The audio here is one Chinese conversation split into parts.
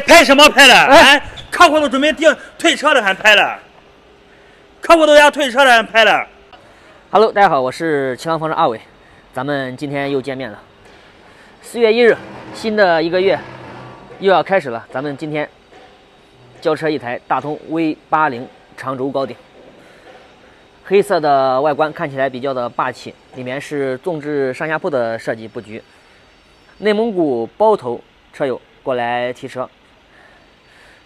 拍拍什么拍了？哎，客户都准备订退车了，还拍了？客户都要退车了，还拍了？Hello，大家好，我是秦王房车阿伟，咱们今天又见面了。四月一日，新的一个月又要开始了。咱们今天交车一台大通 V 八零长轴高顶，黑色的外观看起来比较的霸气，里面是纵置上下铺的设计布局。内蒙古包头车友过来提车，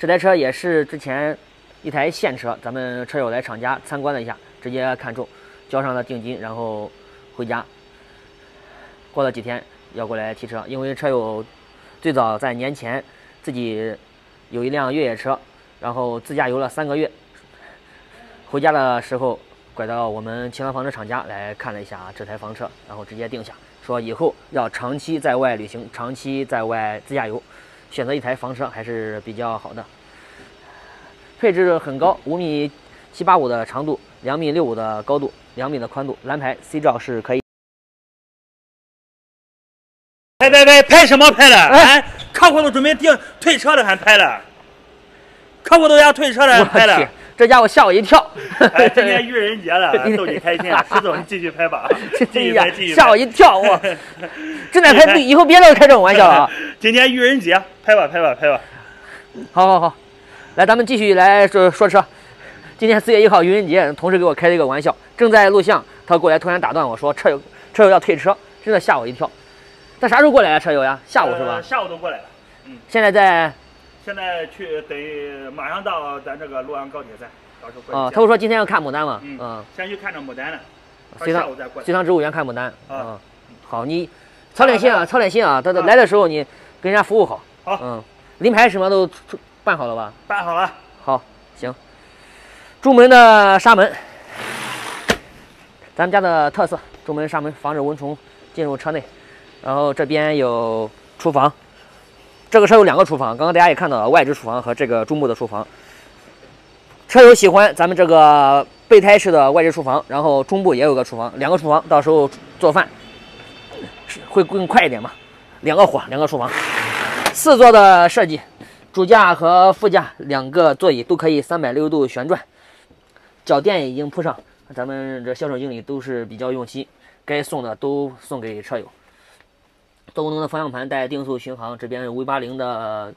这台车也是之前一台现车，咱们车友来厂家参观了一下，直接看中，交上了定金，然后回家。过了几天要过来提车，因为车友最早在年前自己有一辆越野车，然后自驾游了三个月，回家的时候拐到我们秦郎房车厂家来看了一下这台房车，然后直接定下。说以后要长期在外旅行，长期在外自驾游，选择一台房车还是比较好的。配置很高，五米七八五的长度，两米六五的高度，两米的宽度，蓝牌 C 照是可以。拍拍拍拍什么拍了？哎，客户都准备订退车了，还拍了？客户都要退车了，还拍了？这家伙吓我一跳！今天愚人节了，逗你开心啊！石总，你继续拍吧，继续拍，继续吓我一跳！我正在拍，以后别再开这种玩笑啊！今天愚人节，拍吧，拍吧，拍吧！好好好，来，咱们继续来说说车。今天四月一号愚人节，同事给我开了一个玩笑，正在录像，他过来突然打断我说：“车友，车友要退车！”真的吓我一跳。他啥时候过来啊？车友呀？下午是吧？下午都过来了。嗯，现在在。现在去得马上到咱这个洛阳高铁站，到时候啊，他不说今天要看牡丹吗？嗯，先去看着牡丹了，随堂随堂植物园看牡丹。啊，好，你操点心啊，操点心啊，他来的时候你跟人家服务好。好，嗯，临牌什么都办好了吧？办好了。好，行。朱门的纱门，咱们家的特色，朱门纱门防止蚊虫进入车内。然后这边有厨房。这个车有两个厨房，刚刚大家也看到了，外置厨房和这个中部的厨房。车友喜欢咱们这个备胎式的外置厨房，然后中部也有个厨房，两个厨房，到时候做饭会更快一点嘛。两个火，两个厨房，四座的设计，主驾和副驾两个座椅都可以三百六十度旋转，脚垫已经铺上，咱们这销售经理都是比较用心，该送的都送给车友。多功能的方向盘带定速巡航，这边 V 八零的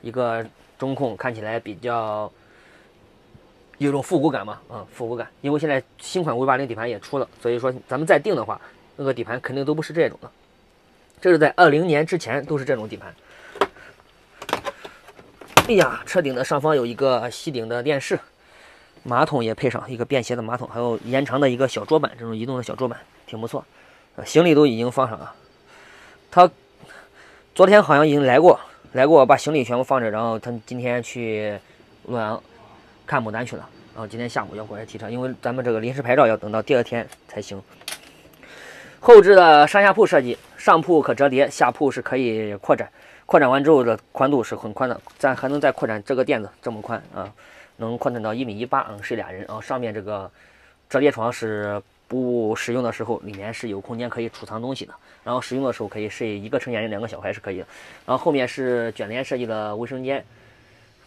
一个中控，看起来比较有种复古感嘛，啊，复古感。因为现在新款 V 八零底盘也出了，所以说咱们再定的话，那个底盘肯定都不是这种的。这是在二零年之前都是这种底盘。哎呀，车顶的上方有一个吸顶的电视，马桶也配上一个便携的马桶，还有延长的一个小桌板，这种移动的小桌板挺不错。行李都已经放上了。他昨天好像已经来过，来过把行李全部放这，然后他今天去洛阳看牡丹去了，然后今天下午要过来提车，因为咱们这个临时牌照要等到第二天才行。后置的上下铺设计，上铺可折叠，下铺是可以扩展，扩展完之后的宽度是很宽的，咱还能再扩展这个垫子这么宽啊，能扩展到一米一八，嗯，睡俩人啊。上面这个折叠床是。不使用的时候，里面是有空间可以储藏东西的。然后使用的时候可以睡一个成年人，两个小孩是可以的。然后后面是卷帘设计的卫生间，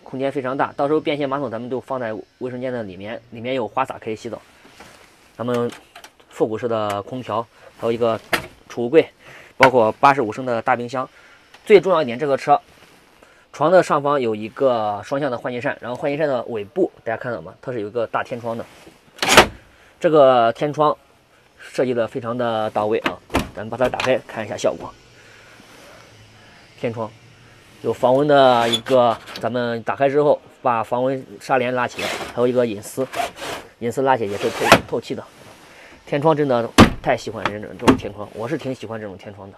空间非常大。到时候便携马桶咱们都放在卫生间的里面，里面有花洒可以洗澡。咱们复古式的空调，还有一个储物柜，包括八十五升的大冰箱。最重要一点，这个车床的上方有一个双向的换气扇，然后换气扇的尾部大家看到吗？它是有一个大天窗的。这个天窗设计的非常的到位啊，咱们把它打开看一下效果。天窗有防蚊的一个，咱们打开之后把防蚊纱帘拉起来，还有一个隐私，隐私拉起来也是透透气的。天窗真的太喜欢这种这种天窗，我是挺喜欢这种天窗的。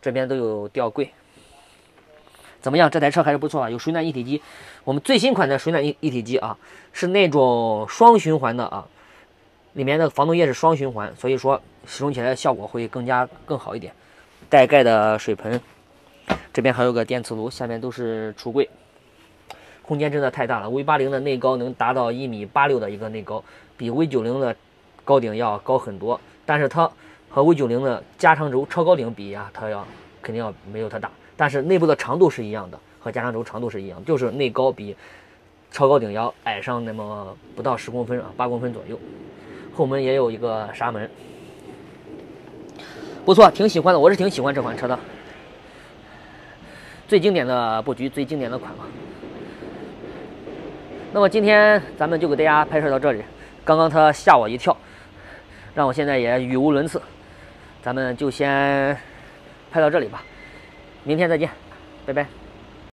这边都有吊柜。怎么样？这台车还是不错啊，有水暖一体机。我们最新款的水暖一一体机啊，是那种双循环的啊，里面的防冻液是双循环，所以说使用起来效果会更加更好一点。带盖的水盆，这边还有个电磁炉，下面都是橱柜，空间真的太大了。V 八零的内高能达到一米八六的一个内高，比 V 九零的高顶要高很多，但是它和 V 九零的加长轴超高顶比啊，它要肯定要没有它大。但是内部的长度是一样的，和加长轴长度是一样，就是内高比超高顶要矮上那么不到十公分啊，八公分左右。后门也有一个纱门，不错，挺喜欢的，我是挺喜欢这款车的。最经典的布局，最经典的款嘛。那么今天咱们就给大家拍摄到这里。刚刚他吓我一跳，让我现在也语无伦次。咱们就先拍到这里吧，明天再见，拜拜。